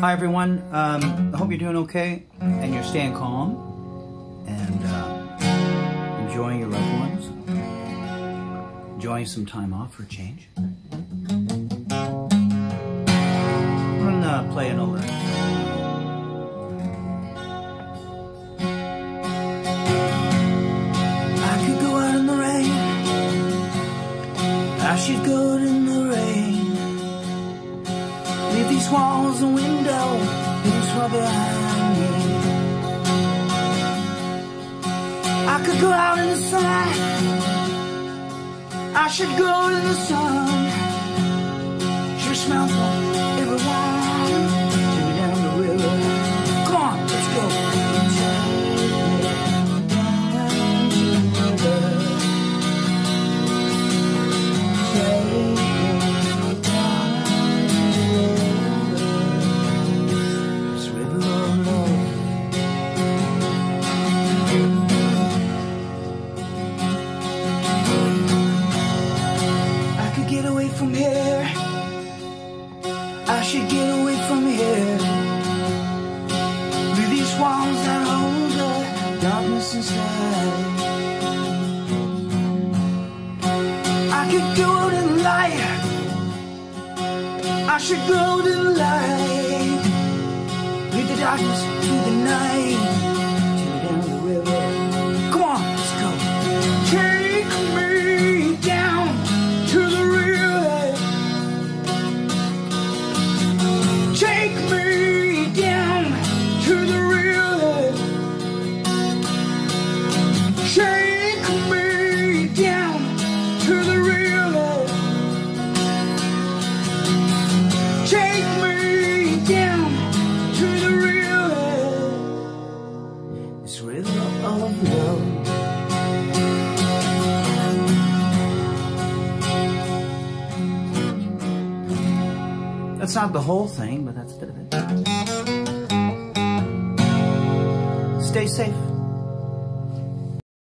Hi, everyone. Um, I hope you're doing okay and you're staying calm and uh, enjoying your loved ones. Enjoying some time off for change. I'm gonna play an alert. I could go out in the rain. I should go These walls and window, these far behind me. I could go out in the sun. I should go in the sun. Sure smells from here. I should get away from here. Through these walls that hold the darkness inside. I could go out the light. I should go out the light. Leave the darkness to the night. Me down the river. Take me down to the river. This of love. That's not the whole thing, but that's a bit of it. Stay safe.